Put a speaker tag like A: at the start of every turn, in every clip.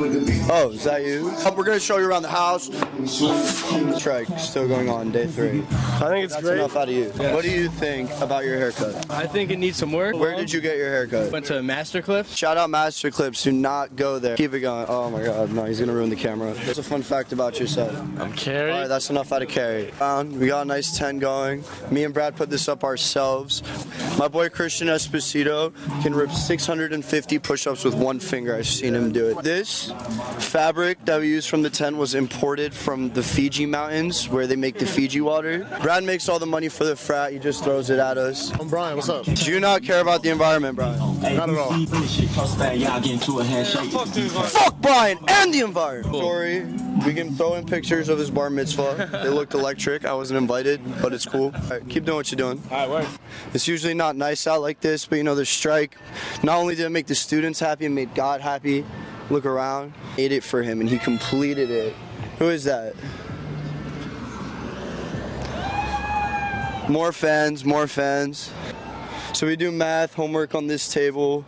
A: Oh, is that you? Uh, We're gonna show you around the house. Strike still going on day three.
B: I think it's
A: That's
B: great.
A: enough out of you. What do you think about your haircut?
B: I think it needs some work.
A: Where did you get your haircut?
B: Went to Mastercliff.
A: Shout out Master Clips. Do not go there. Keep it going. Oh my God, no, he's gonna ruin the camera. What's a fun fact about yourself?
B: I'm Carrie.
A: All right, that's enough out of carry. Um, we got a nice 10 going. Me and Brad put this up ourselves. My boy Christian Esposito can rip 650 push-ups with one finger. I've seen him do it. This fabric that we used from the 10 was imported from the Fiji mountains where they make the Fiji water. Brad makes all the money for the frat. He just throws it at us.
C: I'm Brian. What's up?
A: Do you not care about the environment, Brian?
C: Not at all.
A: Fuck Brian and the environment. Sorry, we can throw in pictures of his bar mitzvah. They looked electric. I wasn't invited, but it's cool. All right, keep doing what you're doing.
C: All right, work.
A: It's usually not nice out like this, but you know, the strike, not only did it make the students happy, it made God happy. Look around, ate it for him, and he completed it. Who is that? More fans, more fans. So we do math, homework on this table,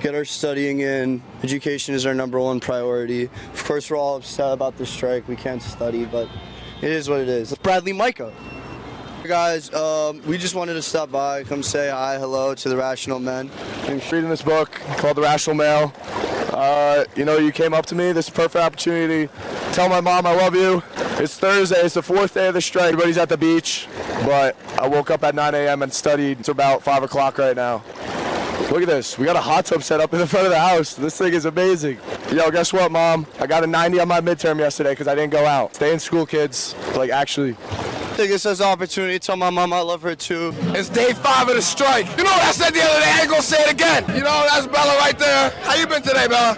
A: get our studying in. Education is our number one priority. Of course, we're all upset about the strike. We can't study, but it is what it is. Bradley Mika. Hey guys, um, we just wanted to stop by, come say hi, hello to the Rational Men.
C: I'm reading this book called The Rational Male. Uh, you know, you came up to me. This is perfect opportunity. Tell my mom I love you. It's Thursday. It's the fourth day of the strike. Everybody's at the beach, but I woke up at 9 a.m. and studied. It's about 5 o'clock right now. Look at this. We got a hot tub set up in the front of the house. This thing is amazing. Yo, guess what, mom? I got a 90 on my midterm yesterday because I didn't go out. Stay in school, kids. Like, actually.
A: Take this as an opportunity to tell my mom I love her too.
D: It's day five of the strike. You know what I said the other day? I ain't gonna say it again. You know, that's Bella right there. How you been today, Bella?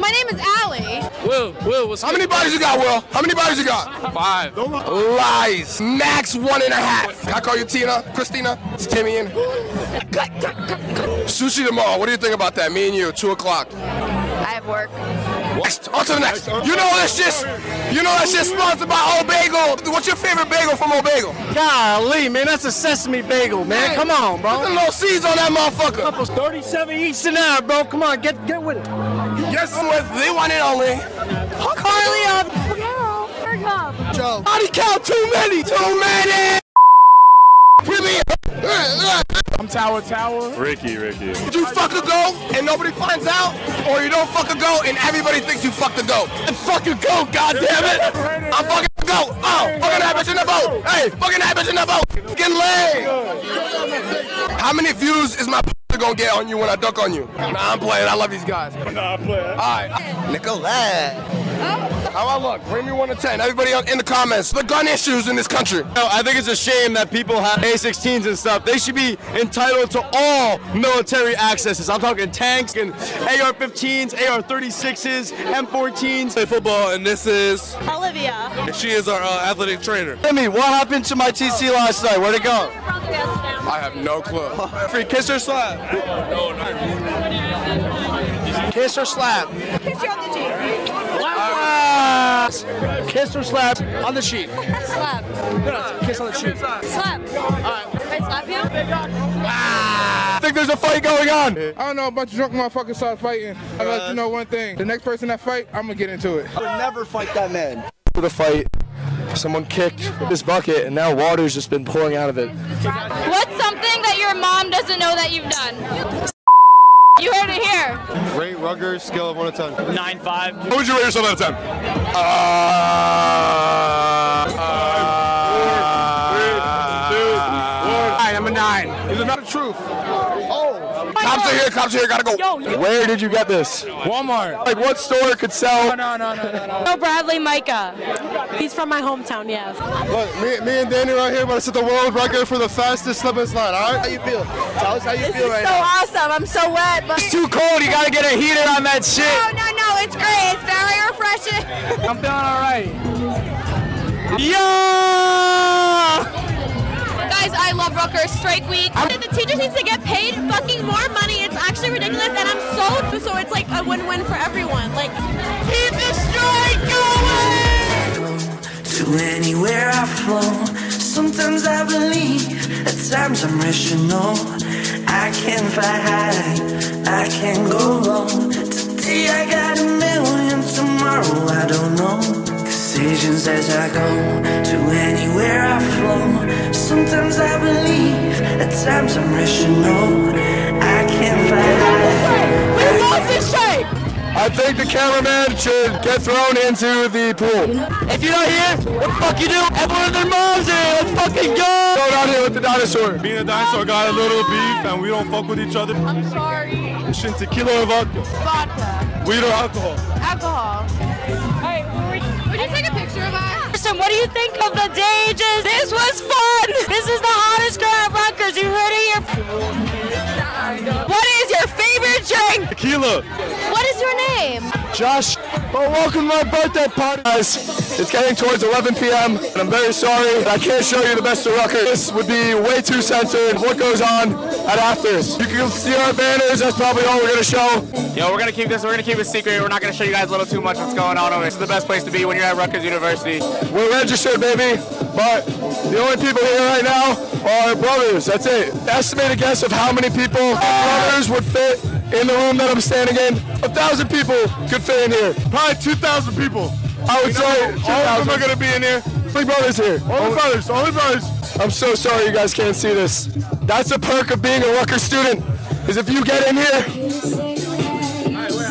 E: My name is Allie.
B: Will, Will, what's
D: How many bodies you got, Will? How many bodies you got?
B: Five.
D: Lies. Max one and a half. Can I call you Tina? Christina? It's Timmy in. Sushi tomorrow. What do you think about that? Me and you, two o'clock.
E: I have work.
D: Next. On to the next. You know that's just, you know that's just sponsored by Old Bagel. What's your favorite bagel from Old Bagel?
B: Golly, man, that's a sesame bagel, man. Come on,
D: Put the
B: bro.
D: little seeds on that motherfucker.
B: Apples 37 each an hour, bro. Come on, get get with it.
D: Yes, I'm with the one and only.
E: Carly up. Girl. Girl.
A: Joe.
D: Body count too many. Too many. Really?
C: I'm Tower Tower.
F: Ricky, Ricky.
D: Did you fuck a goat and nobody finds out? Or you don't fuck a goat and everybody thinks you fucked a goat? Fuck a goat, goddammit! I'm fucking a goat! Oh, fucking that bitch in the boat! Hey, fucking that bitch in the boat! Get laid! How many views is my gonna get on you when I duck on you? Nah, I'm playing. I love these guys.
F: Nah, I'm playing.
D: Alright. Nicolette. How I look? Rate me 1 to 10. Everybody in the comments. The gun issues in this country.
F: No, I think it's a shame that people have A16s and stuff. They should be entitled to all military accesses. I'm talking tanks and AR-15s, AR-36s, M14s. Play football, and this is.
E: Olivia.
F: She is our uh, athletic trainer.
A: Timmy, what happened to my TC last night? Where'd it go?
D: I have no clue.
F: Free kiss or slap?
A: Kiss or slap?
E: Kiss you on the cheek.
A: Kiss or slap on the cheek.
E: Slap.
A: Kiss on the cheek.
E: Slap. Can I slap you?
C: I think there's a fight going on.
G: I don't know, a bunch of drunk motherfuckers start fighting. I'll let you know one thing. The next person that fight, I'm gonna get into it.
A: I would never fight that man.
C: For the fight, someone kicked this bucket, and now water's just been pouring out of it.
E: What's something that your mom doesn't know that you've done? You heard it here.
C: Rate Rutgers scale of 1 to 10.
B: 9-5.
D: What would you rate yourself out of 10?
C: Nine, uh, uh, I'm a nine.
D: Is it not the truth? Oh. Cops are here, cops are here, gotta go.
C: Where did you get this?
G: Walmart.
C: Like, what store could sell?
G: No, no, no, no, no.
E: Oh, Bradley Mika. He's from my hometown, yes.
C: Look, me, me and Danny right here about to set the world record for the fastest slip and slide, all right?
A: How you feel? Tell us how you
E: This
A: feel
E: is
A: right
E: so
A: now.
E: awesome. I'm so wet, but.
C: Too cold, you gotta get a heater on that shit.
E: No, no, no. It's great. It's very refreshing.
G: I'm feeling all right.
C: Yeah!
E: Guys, I love Rutgers Strike Week. The teachers need to get paid fucking win-win for everyone. Like, keep the strike going.
H: To anywhere I flow, sometimes I believe, at times I'm rational. I can fly high, I can go low. Today I got a million, tomorrow I don't know decisions as I go to anywhere I flow. Sometimes I believe, at times I'm rational. I
C: think the cameraman should get thrown into the pool.
B: If you're not here, what the fuck you do? Everyone and their moms here. Let's fucking go.
C: Go down here with the dinosaur.
F: Me and the dinosaur got a little beef and we don't fuck with each other.
E: I'm sorry.
F: Shin tequila or vodka?
E: Vodka.
F: Weed or alcohol?
E: Alcohol. Hey, would you take a picture of us? Kristen, what do you think of the stages? This was fun. This is the hottest girl at Rutgers. You heard it here. What is your favorite drink?
F: Tequila.
E: What is your name?
C: Josh, well, welcome to my birthday party. Guys, it's getting towards 11 p.m. and I'm very sorry I can't show you the best of Rutgers. This would be way too censored. What goes on at afters? You can see our banners. That's probably all we're gonna show.
I: Yo, we're gonna keep this. We're gonna keep it secret. We're not gonna show you guys a little too much what's going on over. here. It's the best place to be when you're at Rutgers University.
C: We're registered, baby. But the only people here right now are brothers. That's it. Estimated guess of how many people brothers would fit in the room that I'm standing in. A thousand people could fit in here.
F: Probably 2,000 people.
C: I would say
F: All of them are gonna be in here.
C: Only brothers here.
F: Only oh. brothers, only brothers.
C: I'm so sorry you guys can't see this. That's the perk of being a Rutgers student, is if you get in here,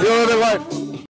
C: you're living life.